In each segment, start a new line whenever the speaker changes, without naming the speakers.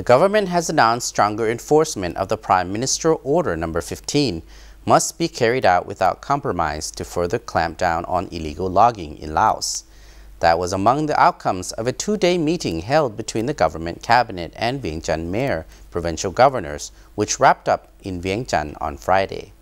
The government has announced stronger enforcement of the Prime Minister Order number 15 must be carried out without compromise to further clamp down on illegal logging in Laos. That was among the outcomes of a two-day meeting held between the government cabinet and Vientiane Mayor provincial governors, which wrapped up in Vientiane on Friday.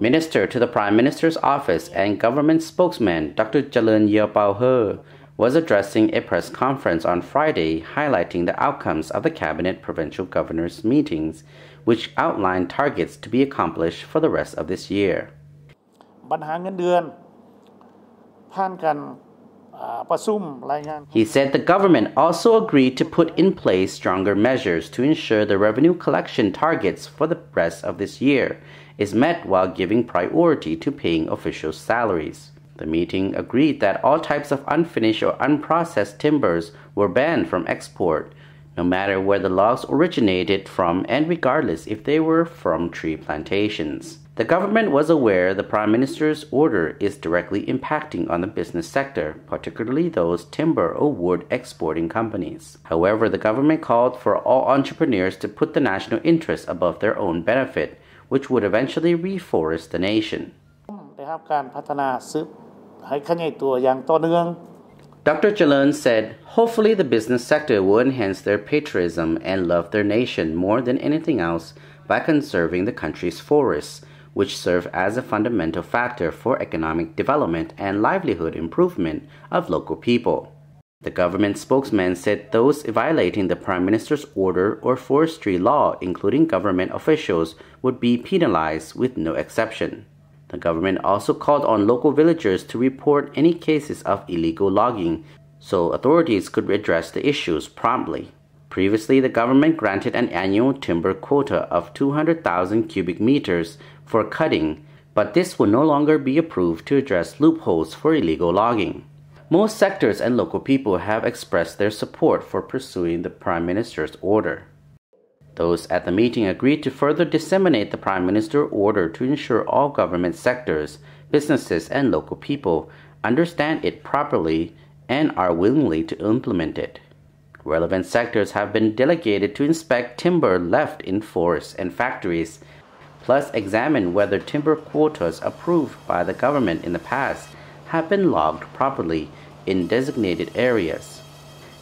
Minister to the Prime Minister's office and government spokesman Dr. Chaleun Yiapaoher was addressing a press conference on Friday highlighting the outcomes of the cabinet provincial governors meetings which outlined targets to be accomplished for the rest of this year. He said the government also agreed to put in place stronger measures to ensure the revenue collection targets for the rest of this year is met while giving priority to paying officials' salaries. The meeting agreed that all types of unfinished or unprocessed timbers were banned from export, no matter where the logs originated from and regardless if they were from tree plantations. The government was aware the Prime Minister's order is directly impacting on the business sector, particularly those timber or wood exporting companies. However, the government called for all entrepreneurs to put the national interest above their own benefit, which would eventually reforest the nation. Dr. Chaleun said, hopefully the business sector will enhance their patriotism and love their nation more than anything else by conserving the country's forests which serve as a fundamental factor for economic development and livelihood improvement of local people. The government spokesman said those violating the Prime Minister's order or forestry law, including government officials, would be penalized with no exception. The government also called on local villagers to report any cases of illegal logging so authorities could address the issues promptly. Previously, the government granted an annual timber quota of 200,000 cubic meters for cutting, but this will no longer be approved to address loopholes for illegal logging. Most sectors and local people have expressed their support for pursuing the Prime Minister's order. Those at the meeting agreed to further disseminate the Prime Minister order to ensure all government sectors, businesses, and local people understand it properly and are willingly to implement it. Relevant sectors have been delegated to inspect timber left in forests and factories, plus examine whether timber quotas approved by the government in the past have been logged properly in designated areas.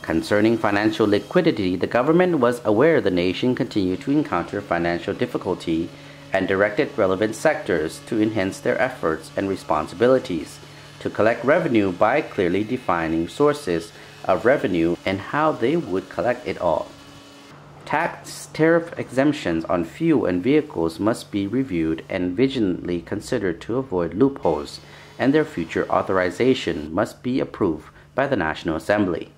Concerning financial liquidity, the government was aware the nation continued to encounter financial difficulty and directed relevant sectors to enhance their efforts and responsibilities to collect revenue by clearly defining sources of revenue and how they would collect it all. Tax tariff exemptions on fuel and vehicles must be reviewed and vigilantly considered to avoid loopholes, and their future authorization must be approved by the National Assembly.